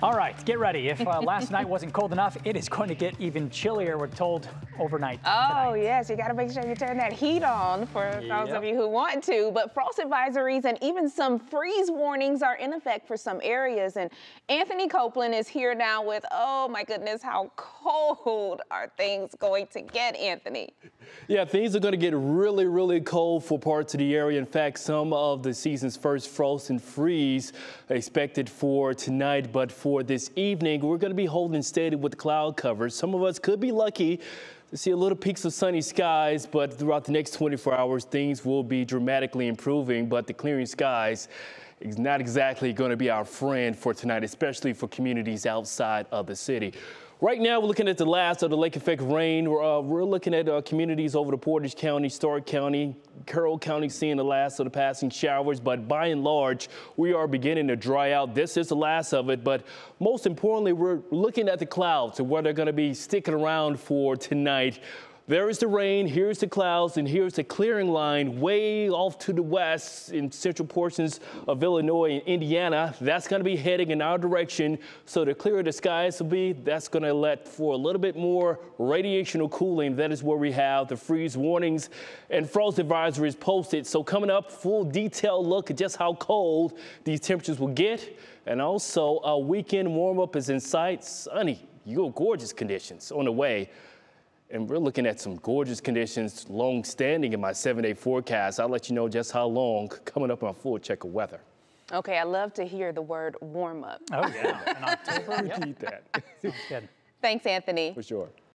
All right, get ready. If uh, last night wasn't cold enough, it is going to get even chillier, we're told, overnight. Oh, tonight. yes. You got to make sure you turn that heat on for those of you who want to. But frost advisories and even some freeze warnings are in effect for some areas. And Anthony Copeland is here now with, oh my goodness, how cold are things going to get, Anthony? Yeah, things are going to get really, really cold for parts of the area. In fact, some of the season's first frost and freeze expected for tonight, but for this evening, we're going to be holding steady with cloud cover. Some of us could be lucky to see a little peaks of sunny skies, but throughout the next 24 hours, things will be dramatically improving. But the clearing skies is not exactly going to be our friend for tonight, especially for communities outside of the city. Right now, we're looking at the last of the lake effect rain. We're, uh, we're looking at uh, communities over the Portage County, Stark County, Carroll County seeing the last of the passing showers. But by and large, we are beginning to dry out. This is the last of it. But most importantly, we're looking at the clouds and where they're going to be sticking around for tonight. There is the rain, here's the clouds, and here's the clearing line way off to the west in central portions of Illinois and Indiana. That's going to be heading in our direction. So the clearer the skies will be, that's going to let for a little bit more radiational cooling. That is where we have the freeze warnings and frost advisories posted. So coming up, full detailed look at just how cold these temperatures will get. And also a weekend warm up is in sight. Sunny, you go gorgeous conditions on the way. And we're looking at some gorgeous conditions long standing in my seven day forecast. I'll let you know just how long coming up on a full check of weather. Okay, I love to hear the word warm up. Oh, yeah. In October. yep. Repeat that Sounds good. Thanks, Anthony. for sure.